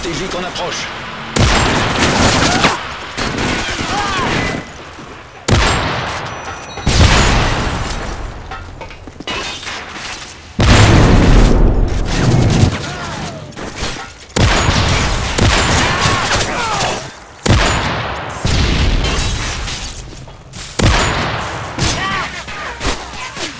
stratégique en approche.